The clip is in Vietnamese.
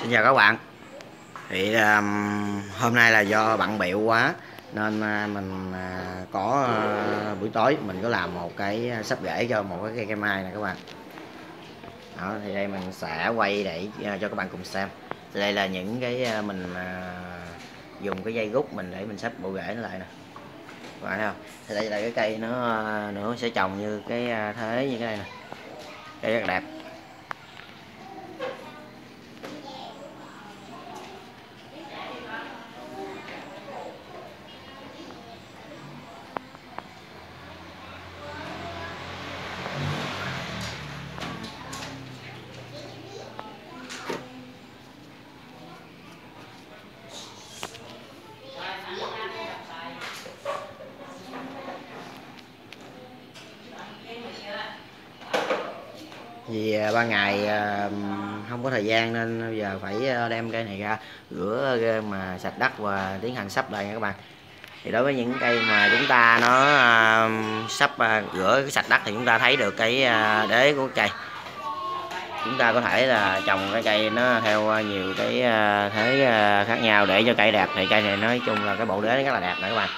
Xin chào các bạn. Thì um, hôm nay là do bận biểu quá nên uh, mình uh, có uh, buổi tối mình có làm một cái sắp rễ cho một cái cây cây mai này các bạn. Đó thì đây mình sẽ quay để uh, cho các bạn cùng xem. Thì đây là những cái uh, mình uh, dùng cái dây rút mình để mình sắp bộ rễ nó lại nè. Các bạn thấy không? Thì đây là cái cây nó uh, nữa sẽ trồng như cái uh, thế như cái này nè. Cây rất đẹp. Vì à, ban ngày à, không có thời gian nên bây giờ phải à, đem cây này ra rửa mà sạch đất và tiến hành sắp lại nha các bạn. Thì đối với những cây mà chúng ta nó sắp rửa sạch đất thì chúng ta thấy được cái đế của cây. Chúng ta có thể là trồng cái cây nó theo nhiều cái thế khác nhau để cho cây đẹp. Thì cây này nói chung là cái bộ đế rất là đẹp nè các bạn.